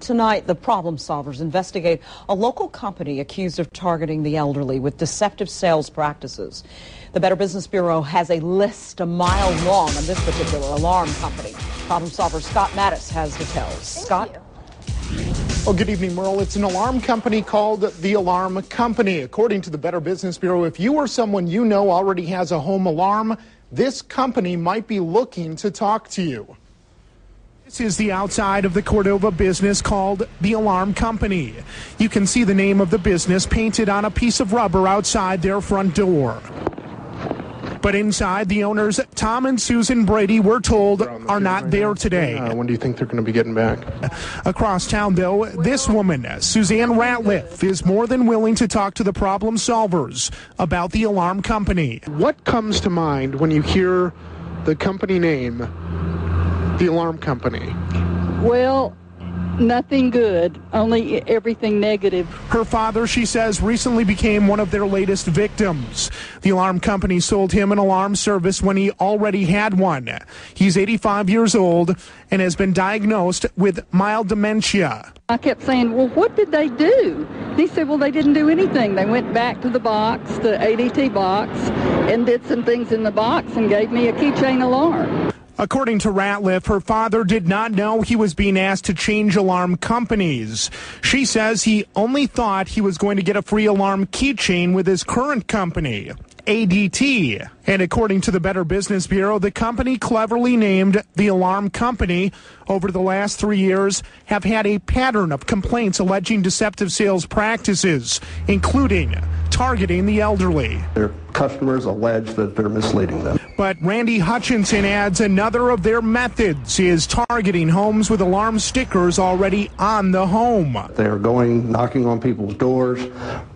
Tonight, the problem solvers investigate a local company accused of targeting the elderly with deceptive sales practices. The Better Business Bureau has a list a mile long on this particular alarm company. Problem solver Scott Madaus has details. Thank Scott? You. Well, good evening, Merle. It's an alarm company called The Alarm Company. According to the Better Business Bureau, if you or someone you know already has a home alarm, this company might be looking to talk to you. This is the outside of the Cordova business called The Alarm Company. You can see the name of the business painted on a piece of rubber outside their front door. But inside, the owners, Tom and Susan Brady, were told are not right there now. today. Uh, when do you think they're going to be getting back? Across town, though, this woman, Suzanne Ratliff, is more than willing to talk to the problem solvers about the alarm company. What comes to mind when you hear the company name the alarm company? Well, nothing good, only everything negative. Her father, she says, recently became one of their latest victims. The alarm company sold him an alarm service when he already had one. He's 85 years old and has been diagnosed with mild dementia. I kept saying, Well, what did they do? He said, Well, they didn't do anything. They went back to the box, the ADT box, and did some things in the box and gave me a keychain alarm. According to Ratliff, her father did not know he was being asked to change alarm companies. She says he only thought he was going to get a free alarm keychain with his current company. ADT. And according to the Better Business Bureau, the company cleverly named the alarm company over the last three years have had a pattern of complaints alleging deceptive sales practices, including targeting the elderly. Their customers allege that they're misleading them. But Randy Hutchinson adds another of their methods is targeting homes with alarm stickers already on the home. They're going knocking on people's doors,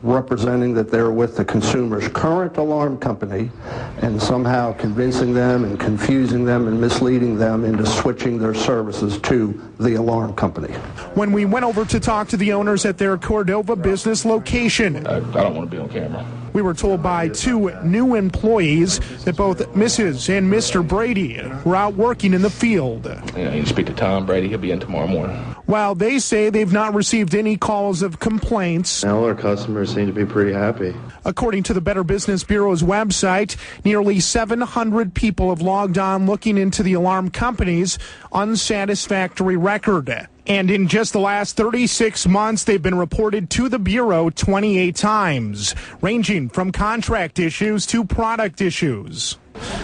representing that they're with the consumer's current alarm company, and somehow convincing them and confusing them and misleading them into switching their services to the alarm company. When we went over to talk to the owners at their Cordova business location, I, I don't want to be on camera. We were told by two new employees that both Mrs. and Mr. Brady were out working in the field. Yeah, you speak to Tom Brady. He'll be in tomorrow morning. While they say they've not received any calls of complaints, all our customers seem to be pretty happy. According to the Better Business Bureau's website, nearly 700 people have logged on looking into the alarm company's unsatisfactory record. And in just the last 36 months, they've been reported to the Bureau 28 times, ranging from contract issues to product issues.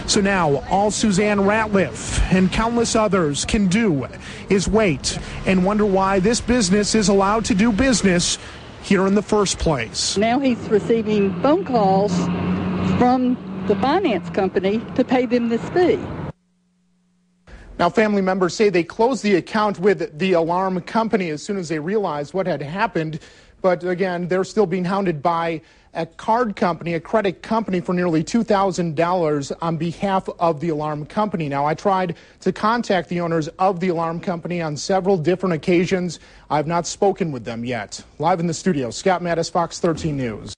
So now, all Suzanne Ratliff and countless others can do is wait and wonder why this business is allowed to do business here in the first place. Now he's receiving phone calls from the finance company to pay them this fee. Now, family members say they closed the account with the alarm company as soon as they realized what had happened. But again, they're still being hounded by a card company, a credit company, for nearly $2,000 on behalf of the alarm company. Now, I tried to contact the owners of the alarm company on several different occasions. I've not spoken with them yet. Live in the studio, Scott Madaus, Fox 13 News.